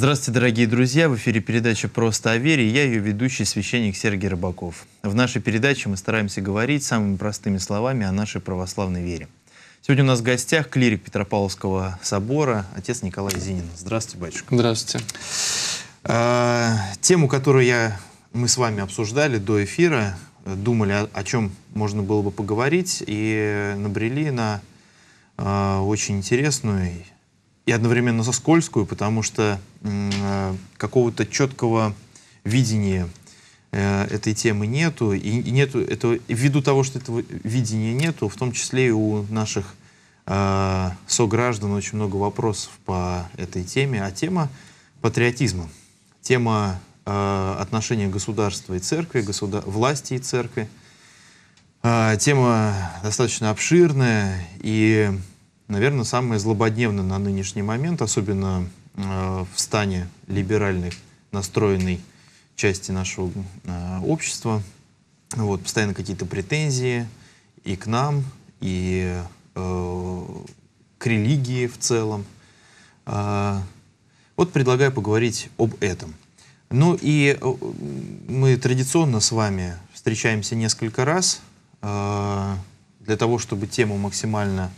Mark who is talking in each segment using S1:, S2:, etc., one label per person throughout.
S1: Здравствуйте, дорогие друзья! В эфире передача «Просто о вере» я ее ведущий священник Сергей Рыбаков. В нашей передаче мы стараемся говорить самыми простыми словами о нашей православной вере. Сегодня у нас в гостях клирик Петропавловского собора, отец Николай Зинин. Здравствуйте, батюшка.
S2: Здравствуйте.
S1: А, тему, которую я, мы с вами обсуждали до эфира, думали, о, о чем можно было бы поговорить, и набрели на а, очень интересную и одновременно со скользкую, потому что э, какого-то четкого видения э, этой темы нету, и, и нету этого, ввиду того, что этого видения нету, в том числе и у наших э, сограждан очень много вопросов по этой теме, а тема патриотизма, тема э, отношения государства и церкви, государ... власти и церкви, э, тема достаточно обширная и наверное, самое злободневное на нынешний момент, особенно э, в стане либеральной настроенной части нашего э, общества. Вот, постоянно какие-то претензии и к нам, и э, к религии в целом. Э, вот предлагаю поговорить об этом. Ну и э, мы традиционно с вами встречаемся несколько раз э, для того, чтобы тему максимально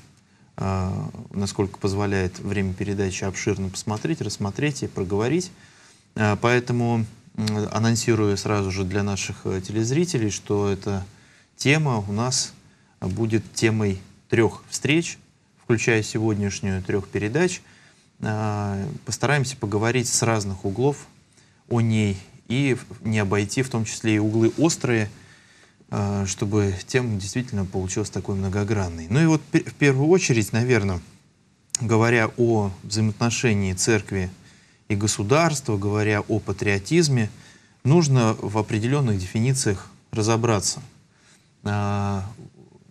S1: насколько позволяет время передачи, обширно посмотреть, рассмотреть и проговорить. А, поэтому анонсирую сразу же для наших э, телезрителей, что эта тема у нас будет темой трех встреч, включая сегодняшнюю трех передач. А, постараемся поговорить с разных углов о ней и не обойти в том числе и углы острые – а, чтобы тема действительно получилась такой многогранной. Ну и вот в первую очередь, наверное, говоря о взаимоотношении церкви и государства, говоря о патриотизме, нужно в определенных дефинициях разобраться. А,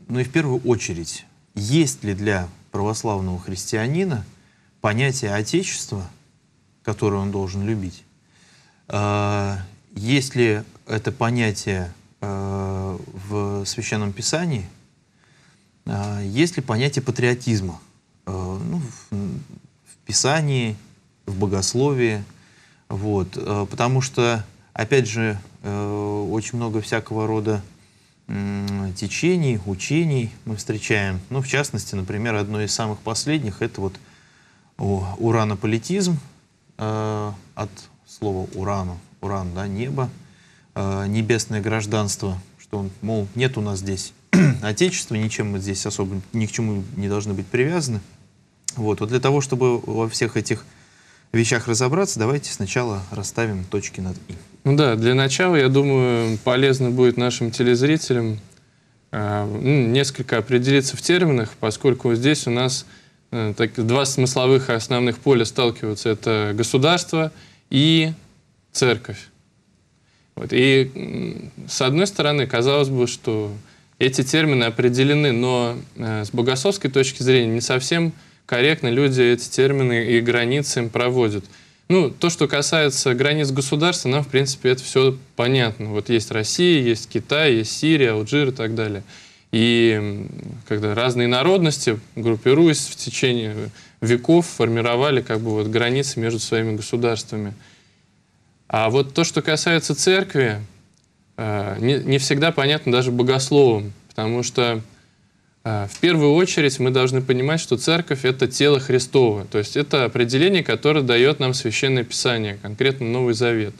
S1: ну и в первую очередь, есть ли для православного христианина понятие Отечества, которое он должен любить? А, есть ли это понятие в Священном Писании э, есть ли понятие патриотизма э, ну, в Писании, в богословии. Вот, потому что, опять же, очень много всякого рода течений, учений мы встречаем. Ну, в частности, например, одно из самых последних — это вот уранополитизм от слова урану, уран, да, небо, э, небесное гражданство, что он, мол, нет у нас здесь отечества, ничем мы здесь особо ни к чему не должны быть привязаны. Вот, вот для того, чтобы во всех этих вещах разобраться, давайте сначала расставим точки над «и».
S2: Ну да, для начала, я думаю, полезно будет нашим телезрителям э, несколько определиться в терминах, поскольку здесь у нас э, так, два смысловых основных поля сталкиваются. Это государство и церковь. Вот. И с одной стороны, казалось бы, что эти термины определены, но э, с богословской точки зрения не совсем корректно люди эти термины и границы им проводят. Ну, то, что касается границ государства, нам, в принципе, это все понятно. Вот есть Россия, есть Китай, есть Сирия, Алжир и так далее. И когда разные народности, группируясь в течение веков, формировали как бы вот границы между своими государствами. А вот то, что касается церкви, э, не, всегда понятно даже богословам, потому что э, в первую очередь мы должны понимать, что церковь — это тело Христово, то есть это определение, которое дает нам Священное Писание, конкретно Новый Завет.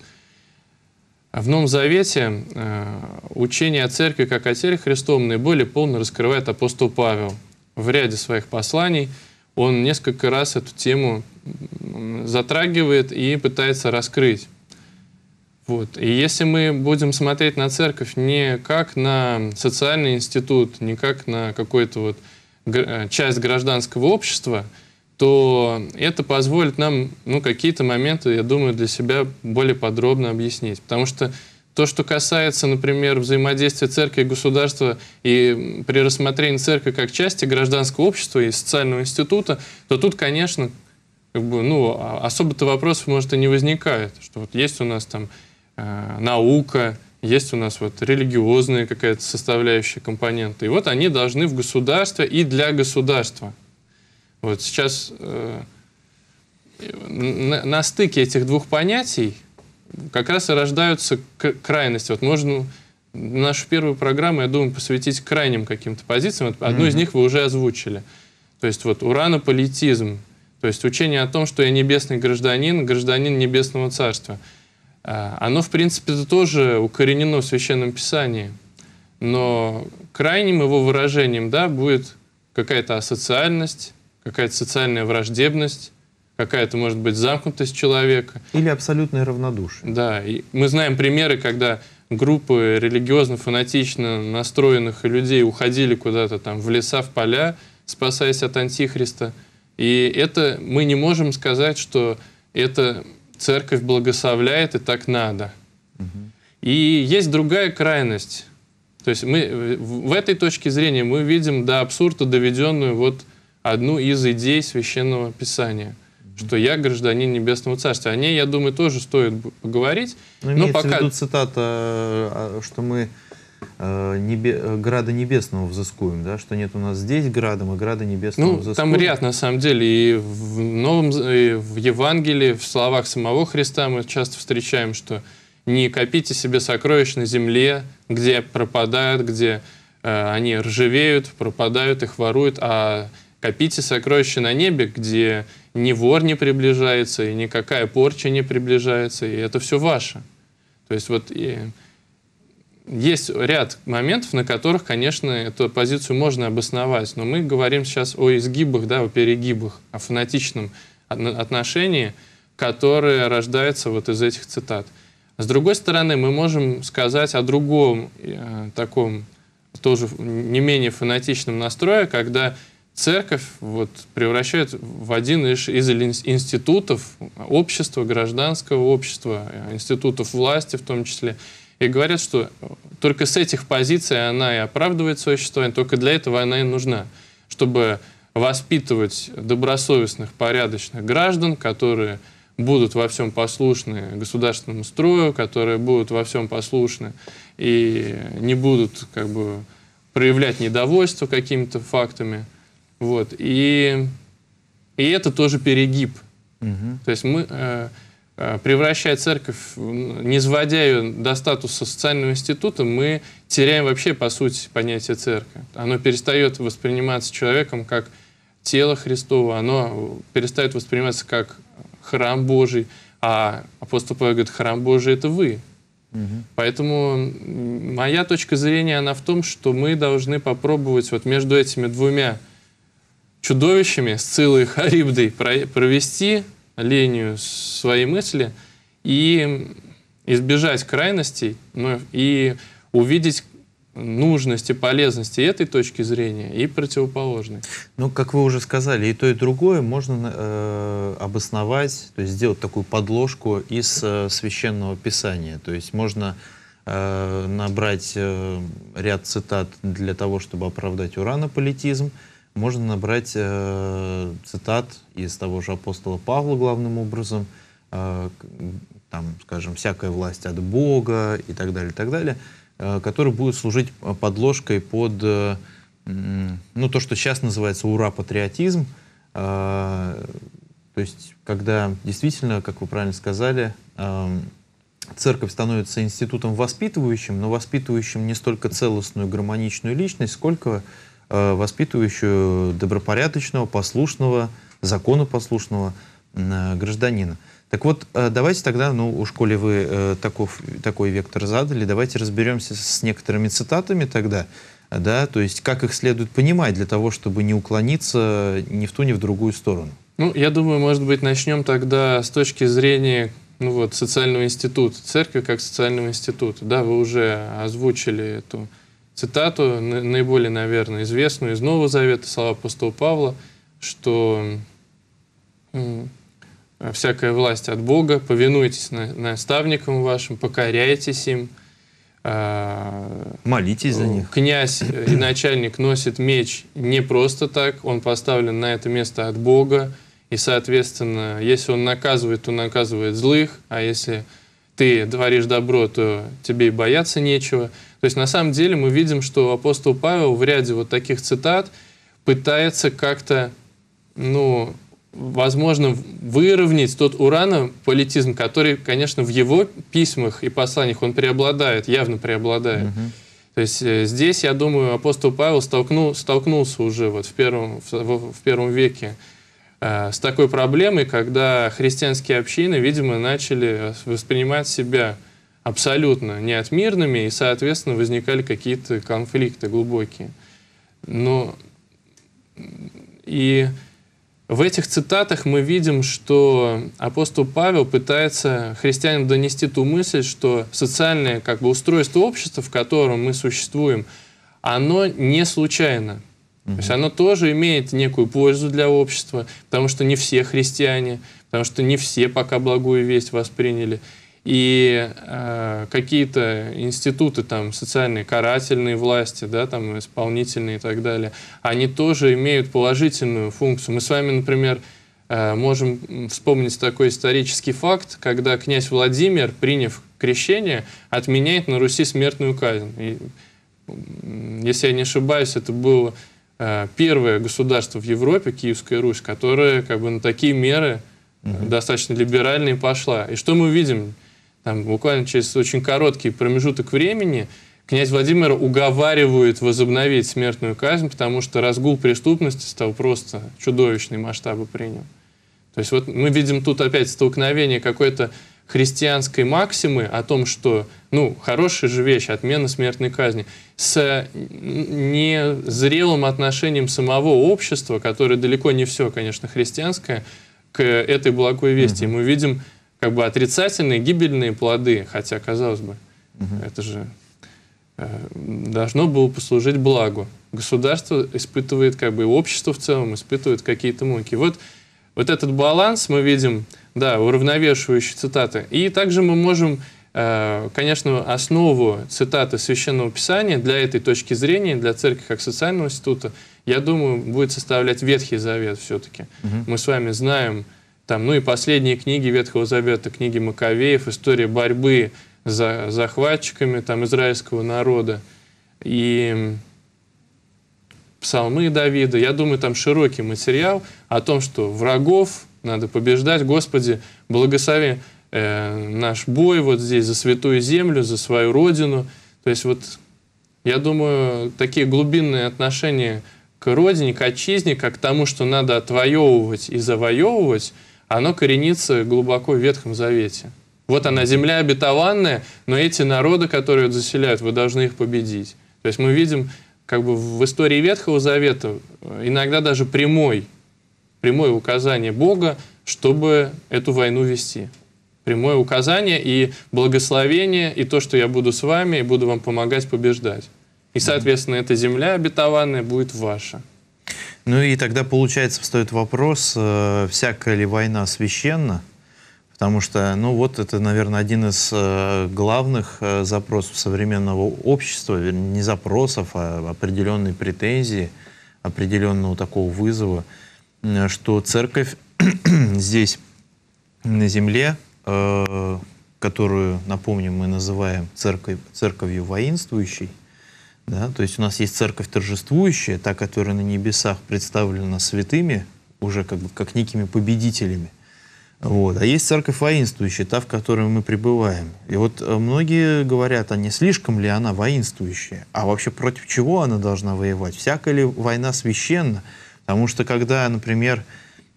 S2: В Новом Завете э, учение о церкви как о теле Христовом наиболее полно раскрывает апостол Павел. В ряде своих посланий он несколько раз эту тему затрагивает и пытается раскрыть. Вот. И если мы будем смотреть на церковь не как на социальный институт, не как на какую-то вот э, часть гражданского общества, то это позволит нам ну, какие-то моменты, я думаю, для себя более подробно объяснить. Потому что то, что касается, например, взаимодействия церкви и государства, и при рассмотрении церкви как части гражданского общества и социального института, то тут, конечно, как бы, ну, а, особо-то вопросов, может, и не возникает. Что вот есть у нас там наука, есть у нас вот религиозная какая-то составляющая компонента. И вот они должны в государстве и для государства. Вот сейчас э, на, на стыке этих двух понятий как раз и рождаются крайности. Вот можно нашу первую программу, я думаю, посвятить крайним каким-то позициям. Одну mm-hmm. из них вы уже озвучили. То есть вот уранополитизм, то есть учение о том, что я небесный гражданин, гражданин небесного царства. А, оно, в принципе, тоже укоренено в Священном Писании. Но крайним его выражением да, будет какая-то асоциальность, какая-то социальная враждебность, какая-то, может быть, замкнутость человека.
S1: Или абсолютное равнодушие.
S2: Да, и мы знаем примеры, когда группы религиозно-фанатично настроенных людей уходили куда-то там в леса, в поля, спасаясь от антихриста. И это мы не можем сказать, что это церковь благословляет и так надо. Угу. И есть другая крайность. То есть мы в этой точке зрения мы видим до абсурда доведенную вот одну из идей священного писания что я гражданин Небесного Царства. О ней, я думаю, тоже стоит поговорить.
S1: Но, но пока... в виду цитата, а, что мы небе, Града Небесного взыскуем, да, что нет у нас здесь Града, мы Града Небесного
S2: ну,
S1: взыскуем.
S2: Там ряд, на самом деле, и в Новом, и в Евангелии, в словах самого Христа мы часто встречаем, что не копите себе сокровищ на земле, где пропадают, где э, они ржавеют, пропадают, их воруют, а копите сокровища на небе, где ни вор не приближается, и никакая порча не приближается, и это все ваше. То есть вот и есть ряд моментов, на которых, конечно, эту позицию можно обосновать, но мы говорим сейчас о изгибах, да, о перегибах, о фанатичном отношении, которое рождается вот из этих цитат. С другой стороны, мы можем сказать о другом э, таком тоже не менее фанатичном настрое, когда церковь вот, превращает в один из, из институтов общества, гражданского общества, институтов власти в том числе. И говорят, что только с этих позиций она и оправдывает свое существование, только для этого она и нужна, чтобы воспитывать добросовестных, порядочных граждан, которые будут во всем послушны государственному строю, которые будут во всем послушны и не будут как бы проявлять недовольство какими-то фактами. Вот. И, и это тоже перегиб. Угу. То есть мы, э, превращая церковь, не сводя ее до статуса социального института, мы теряем вообще, по сути, понятие церкви. Оно перестает восприниматься человеком как тело Христово, оно перестает восприниматься как храм Божий, а апостол Павел говорит, храм Божий — это вы. Угу. Поэтому моя точка зрения, она в том, что мы должны попробовать вот между этими двумя чудовищами, с Цилой и Харибдой провести линию своей мысли и избежать крайностей, но и увидеть нужности, полезности этой точки зрения и противоположной.
S1: Ну, как вы уже сказали, и то, и другое можно э, обосновать, то есть сделать такую подложку из э, священного писания. То есть можно э, набрать э, ряд цитат для того, чтобы оправдать уранополитизм, можно набрать э, цитат из того же апостола Павла главным образом, э, там, скажем, «всякая власть от Бога» и так далее, и так далее, э, которые будут служить подложкой под э, ну, то, что сейчас называется ура-патриотизм, э, то есть когда действительно, как вы правильно сказали, э, церковь становится институтом воспитывающим, но воспитывающим не столько целостную гармоничную личность, сколько Э, воспитывающую добропорядочного, послушного, законопослушного э, гражданина. Так вот, э, давайте тогда, ну, у школе вы таков, такой вектор задали, давайте разберемся с некоторыми цитатами тогда, да, то есть как их следует понимать для того, чтобы не уклониться ни в ту, ни в другую сторону.
S2: Ну, я думаю, может быть, начнем тогда с точки зрения ну вот, социального института, церкви как социального института. Да, вы уже озвучили эту цитату, наиболее, наверное, известную из Нового Завета, слова апостола Павла, что всякая власть от Бога, повинуйтесь наставникам вашим, покоряйтесь им.
S1: А, Молитесь за них.
S2: Князь и начальник носит меч не просто так, он поставлен на это место от Бога, и, соответственно, если он наказывает, то наказывает злых, а если ты творишь добро, то тебе и бояться нечего. То есть на самом деле мы видим, что апостол Павел в ряде вот таких цитат пытается как-то ну, возможно, выровнять тот уранополитизм, который, конечно, в его письмах и посланиях он преобладает, явно преобладает. Угу. То есть э, здесь, я думаю, апостол Павел столкнул, столкнулся уже вот в первом, в, в первом веке с такой проблемой, когда христианские общины, видимо, начали воспринимать себя абсолютно неотмирными, и, соответственно, возникали какие-то конфликты глубокие. Но и в этих цитатах мы видим, что апостол Павел пытается христианам донести ту мысль, что социальное как бы, устройство общества, в котором мы существуем, оно не случайно. То есть оно тоже имеет некую пользу для общества, потому что не все христиане, потому что не все пока благую весть восприняли и э, какие-то институты там социальные, карательные власти, да, там исполнительные и так далее, они тоже имеют положительную функцию. Мы с вами, например, э, можем вспомнить такой исторический факт, когда князь Владимир, приняв крещение, отменяет на Руси смертную казнь. И, если я не ошибаюсь, это было первое государство в Европе, Киевская Русь, которое как бы на такие меры угу. достаточно либеральные пошла. И что мы видим? там, буквально через очень короткий промежуток времени князь Владимир уговаривает возобновить смертную казнь, потому что разгул преступности стал просто чудовищный масштабы принял. То есть вот мы видим тут опять столкновение какой-то христианской максимы о том, что, ну, хорошая же вещь, отмена смертной казни, с незрелым отношением самого общества, которое далеко не все, конечно, христианское, к этой благой вести. Mm-hmm. Мы видим как бы отрицательные, гибельные плоды, хотя, казалось бы, угу. это же э, должно было послужить благу. Государство испытывает, как бы, и общество в целом испытывает какие-то муки. Вот, вот этот баланс мы видим, да, уравновешивающие цитаты. И также мы можем, э, конечно, основу цитаты Священного Писания для этой точки зрения, для церкви как социального института, я думаю, будет составлять Ветхий Завет все-таки. Угу. Мы с вами знаем, там, ну и последние книги Ветхого Завета, книги Маковеев, история борьбы за захватчиками там, израильского народа. И псалмы Давида. Я думаю, там широкий материал о том, что врагов надо побеждать. Господи, благослови э, наш бой вот здесь за святую землю, за свою родину. То есть вот я думаю, такие глубинные отношения к родине, к отчизне, как к тому, что надо отвоевывать и завоевывать – оно коренится глубоко в Ветхом Завете. Вот она, земля обетованная, но эти народы, которые заселяют, вы должны их победить. То есть мы видим как бы в истории Ветхого Завета э, иногда даже прямой, прямое указание Бога, чтобы эту войну вести. Прямое указание и благословение, и то, что я буду с вами, и буду вам помогать побеждать. И, соответственно, эта земля обетованная будет ваша.
S1: Ну и тогда, получается, встает вопрос, э, всякая ли война священна? Потому что, ну вот, это, наверное, один из э, главных э, запросов современного общества, не запросов, а определенной претензии, определенного такого вызова, что церковь здесь, на земле, э, которую, напомню, мы называем церковь, церковью воинствующей, да? То есть у нас есть церковь торжествующая, та, которая на небесах представлена святыми, уже как бы как некими победителями. Вот. А есть церковь воинствующая, та, в которой мы пребываем. И вот э, многие говорят, а не слишком ли она воинствующая? А вообще против чего она должна воевать? Всякая ли война священна? Потому что когда, например,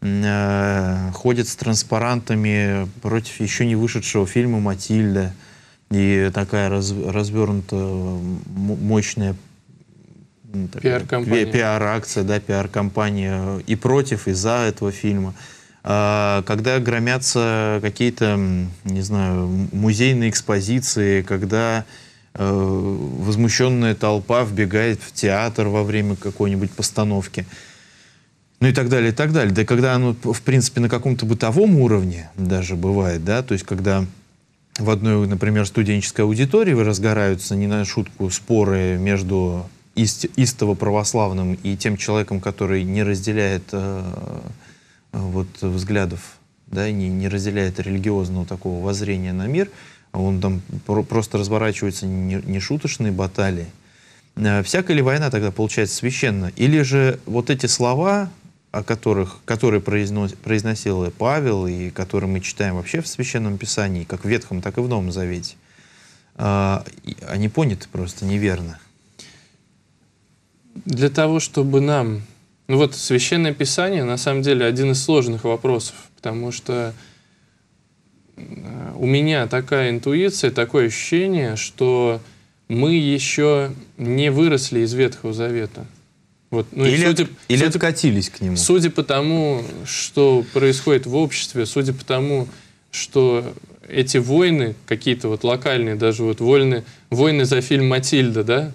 S1: э, ходят с транспарантами против еще не вышедшего фильма «Матильда», и такая раз, развернутая мощная
S2: пиар-акция,
S1: пиар да, пиар-компания и против, и за этого фильма. А, когда громятся какие-то, не знаю, музейные экспозиции, когда э, возмущенная толпа вбегает в театр во время какой-нибудь постановки, ну и так далее, и так далее. Да когда оно, в принципе, на каком-то бытовом уровне даже бывает, да, то есть когда в одной, например, студенческой аудитории разгораются не на шутку споры между ист истово православным и тем человеком, который не разделяет э, вот, взглядов, да, не, не разделяет религиозного такого воззрения на мир, он там про просто разворачивается не, не шуточные баталии. Э, всякая ли война тогда получается священна? Или же вот эти слова о которых, которые произнос, произносил Павел, и которые мы читаем вообще в Священном Писании, как в Ветхом, так и в Новом Завете, а, они поняты просто неверно.
S2: Для того, чтобы нам... Ну вот Священное Писание, на самом деле, один из сложных вопросов, потому что у меня такая интуиция, такое ощущение, что мы еще не выросли из Ветхого Завета.
S1: Вот, ну, или судя, или судя, откатились к нему.
S2: Судя по тому, что происходит в обществе, судя по тому, что эти войны, какие-то вот локальные, даже вот войны, войны за фильм «Матильда», да,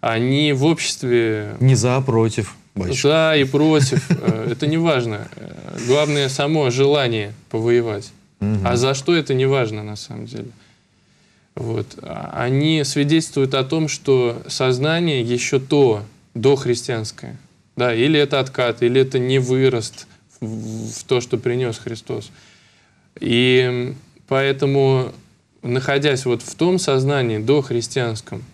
S2: они в обществе...
S1: Не за, а против.
S2: Батюшка. За и против. Э, это не важно. Главное само желание повоевать. А за что это не важно на самом деле. Вот. Они свидетельствуют о том, что сознание еще то, дохристианское. Да, или это откат, или это не вырост в, в то, что принес Христос. И поэтому, находясь вот в том сознании дохристианском,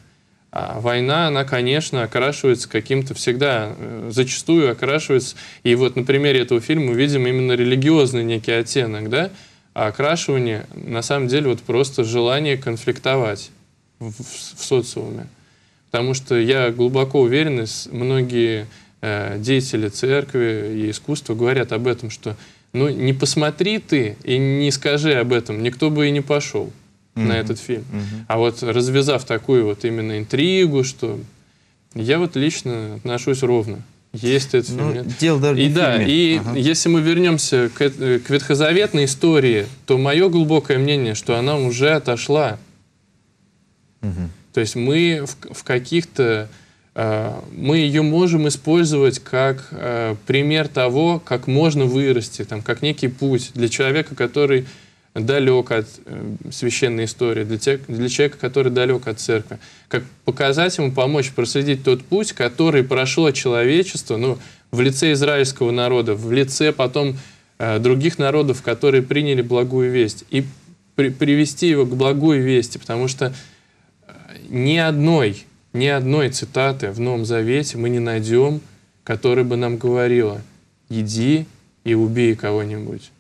S2: а война, она, конечно, окрашивается каким-то всегда, э, зачастую окрашивается. И вот на примере этого фильма видим именно религиозный некий оттенок, да, а окрашивание, на самом деле, вот просто желание конфликтовать в, в, в социуме. Потому что я глубоко уверен, многие э, деятели церкви и искусства говорят об этом, что ну не посмотри ты и не скажи об этом, никто бы и не пошел mm-hmm. на этот фильм. Mm-hmm. А вот развязав такую вот именно интригу, что я вот лично отношусь ровно. Есть этот ну, фильм. Дело даже и да, фильме. и ага. если мы вернемся к, к ветхозаветной истории, то мое глубокое мнение, что она уже отошла. Угу. То есть мы в, в каких-то э, мы ее можем использовать как э, пример того, как можно вырасти, там, как некий путь для человека, который далек от э, священной истории, для, тех, для человека, который далек от церкви. Как показать ему, помочь проследить тот путь, который прошло человечество, ну, в лице израильского народа, в лице потом других народов, которые приняли благую весть, и при, привести его к благой вести, потому что ни одной, ни одной цитаты в Новом Завете мы не найдем, которая бы нам говорила, иди и убей кого-нибудь.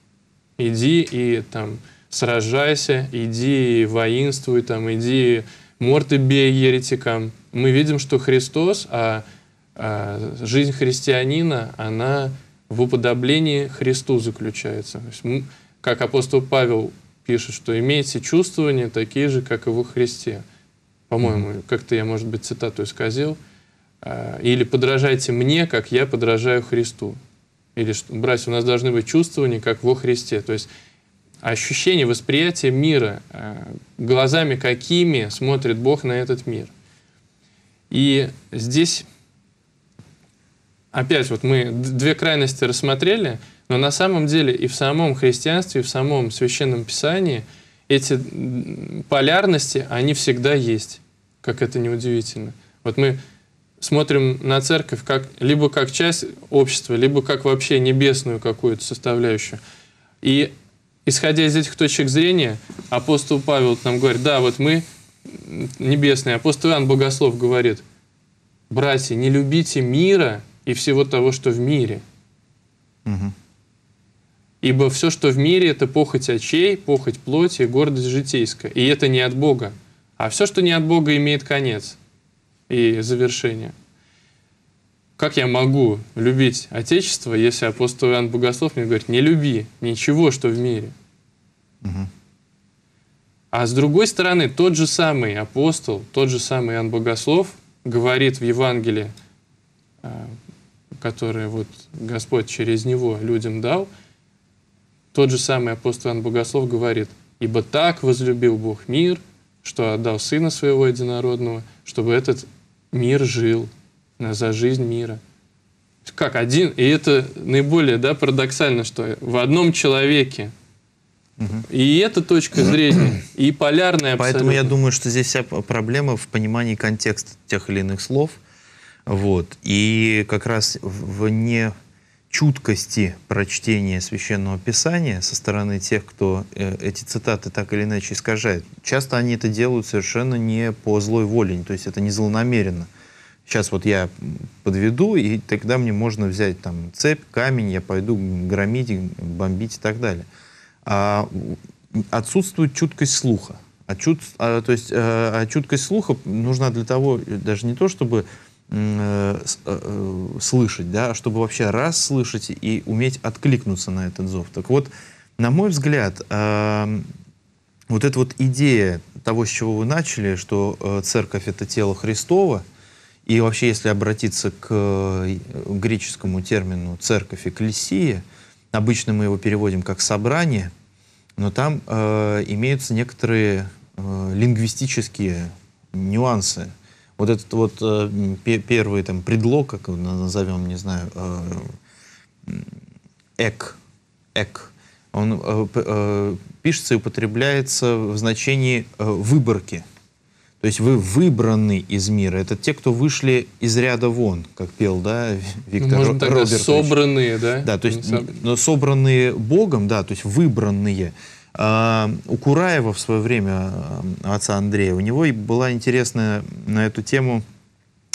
S2: Иди и там сражайся, иди и воинствуй, там, иди морды бей еретикам. Мы видим, что Христос, а, а жизнь христианина, она в уподоблении Христу заключается. Есть, как апостол Павел пишет, что имейте чувствования такие же, как и во Христе. По-моему, как-то я, может быть, цитату исказил. А, или подражайте мне, как я подражаю Христу. Или, братья, у нас должны быть чувствования, как во Христе. То есть ощущение, восприятие мира, а, глазами какими смотрит Бог на этот мир. И здесь, опять вот мы две крайности рассмотрели, но на самом деле и в самом христианстве, и в самом Священном Писании – эти полярности, они всегда есть, как это неудивительно. Вот мы смотрим на церковь как, либо как часть общества, либо как вообще небесную какую-то составляющую. И исходя из этих точек зрения, апостол Павел нам говорит, да, вот мы небесные. Апостол Иоанн Богослов говорит, братья, не любите мира и всего того, что в мире. Угу. Ибо все, что в мире, это похоть очей, похоть плоти гордость житейская. И это не от Бога. А все, что не от Бога, имеет конец и завершение. Как я могу любить Отечество, если апостол Иоанн Богослов мне говорит, не люби ничего, что в мире. Угу. А с другой стороны, тот же самый апостол, тот же самый Иоанн Богослов говорит в Евангелии, а, которое вот Господь через него людям дал – тот же самый апостол Иоанн Богослов говорит, «Ибо так возлюбил Бог мир, что отдал Сына Своего Единородного, чтобы этот мир жил за жизнь мира». Как один, и это наиболее да, парадоксально, что в одном человеке И эта точка зрения, и полярная
S1: абсолютно. Поэтому я думаю, что здесь вся проблема в понимании контекста тех или иных слов. Вот. И как раз в не чуткости прочтения Священного Писания со стороны тех, кто э, эти цитаты так или иначе искажает. Часто они это делают совершенно не по злой воле, то есть это не злонамеренно. Сейчас вот я подведу, и тогда мне можно взять там цепь, камень, я пойду громить, бомбить и так далее. А отсутствует чуткость слуха. А чут, а, то есть а, а чуткость слуха нужна для того, даже не то, чтобы э, э, слышать, да, чтобы вообще раз слышать и уметь откликнуться на этот зов. Так вот, на мой взгляд, э, вот эта вот идея того, с чего вы начали, что э, церковь — это тело Христово, и вообще, если обратиться к э, греческому термину «церковь» и «клессия», обычно мы его переводим как «собрание», но там э, имеются некоторые э, лингвистические нюансы. Вот этот вот э, первый там предлог, как его назовем, не знаю, э, эк, эк, он э, э, пишется и употребляется в значении э, выборки. То есть вы выбраны из мира. Это те, кто вышли из ряда вон, как пел, да,
S2: Виктор ну, Можно тогда собранные, да?
S1: Да, то есть но собранные Богом, да, то есть выбранные. А, у Кураева в свое время, а, отца Андрея, у него была интересная на эту тему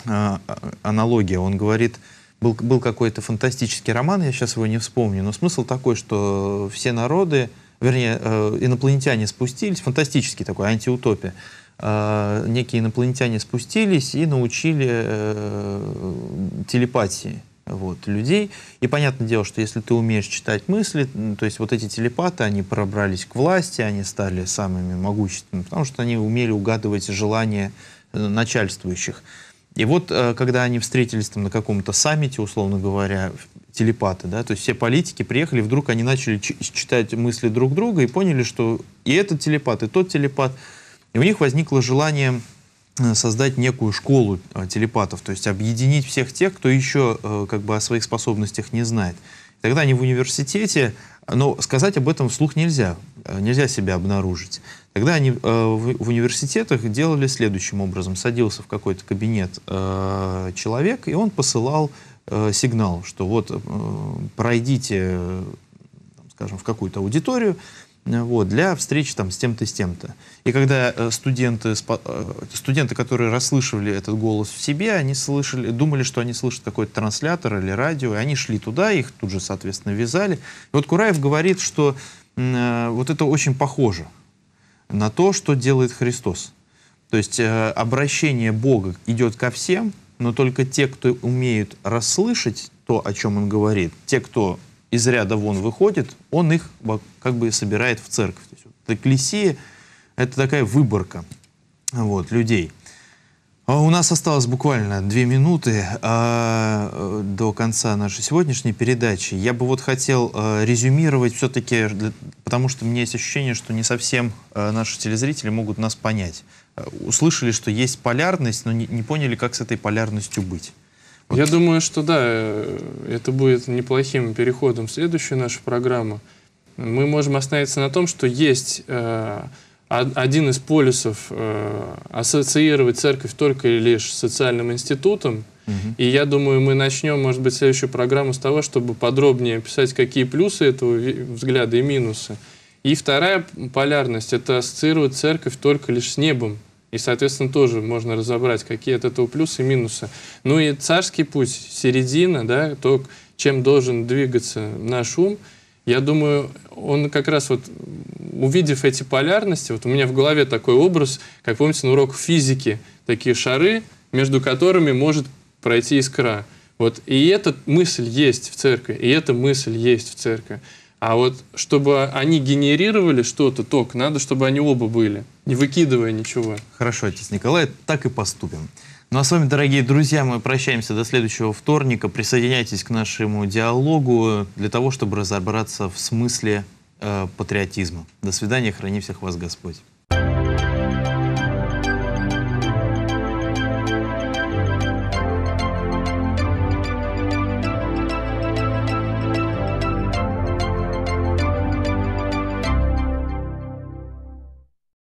S1: а, аналогия. Он говорит, был, был какой-то фантастический роман, я сейчас его не вспомню, но смысл такой, что все народы, вернее, э, инопланетяне спустились, фантастический такой, антиутопия, некие инопланетяне спустились и научили э, телепатии вот, людей. И понятное дело, что если ты умеешь читать мысли, то есть вот эти телепаты, они пробрались к власти, они стали самыми могущественными, потому что они умели угадывать желания начальствующих. И вот, когда они встретились там на каком-то саммите, условно говоря, телепаты, да, то есть все политики приехали, вдруг они начали читать мысли друг друга и поняли, что и этот телепат, и тот телепат, и у них возникло желание э, создать некую школу э, телепатов, то есть объединить всех тех, кто еще э, как бы о своих способностях не знает. Тогда они в университете, но сказать об этом вслух нельзя, нельзя себя обнаружить. Тогда они в университетах делали следующим образом. Садился в какой-то кабинет человек, и он посылал сигнал, что вот пройдите, скажем, в какую-то аудиторию, вот, для встречи там, с тем-то с тем-то. И когда э, студенты, э, студенты, которые расслышивали этот голос в себе, они слышали, думали, что они слышат какой-то транслятор или радио, и они шли туда, их тут же, соответственно, вязали. И вот Кураев говорит, что э, вот это очень похоже на то, что делает Христос. То есть э, обращение Бога идет ко всем, но только те, кто умеют расслышать то, о чем он говорит, те, кто из ряда вон выходит, он их как бы собирает в церковь. То есть, вот, экклесия — это такая выборка вот, людей. А у нас осталось буквально две минуты а, э, до конца нашей сегодняшней передачи. Я бы вот хотел а, резюмировать все-таки, потому что у меня есть ощущение, что не совсем а, наши телезрители могут нас понять. А, услышали, что есть полярность, но не, не поняли, как с этой полярностью быть.
S2: Вот. Я думаю, что да, э, это будет неплохим переходом в следующую нашу программу. Мы можем остановиться на том, что есть э, один из полюсов э, ассоциировать церковь только лишь с социальным институтом. Угу. И я думаю, мы начнем, может быть, следующую программу с того, чтобы подробнее описать, какие плюсы этого взгляда и минусы. И вторая полярность – это ассоциировать церковь только лишь с небом. И, соответственно, тоже можно разобрать, какие от этого плюсы и минусы. Ну и царский путь, середина, да, то, чем должен двигаться наш ум, я думаю, он как раз вот, увидев эти полярности, вот у меня в голове такой образ, как помните на уроках физики, такие шары, между которыми может пройти искра. Вот, и эта мысль есть в церкви, и эта мысль есть в церкви. А вот чтобы они генерировали что-то, ток, надо, чтобы они оба были, не выкидывая ничего.
S1: Хорошо, отец Николай, так и поступим. Ну а с вами, дорогие друзья, мы прощаемся до следующего вторника. Присоединяйтесь к нашему диалогу для того, чтобы разобраться в смысле э, патриотизма. До свидания, храни всех вас Господь.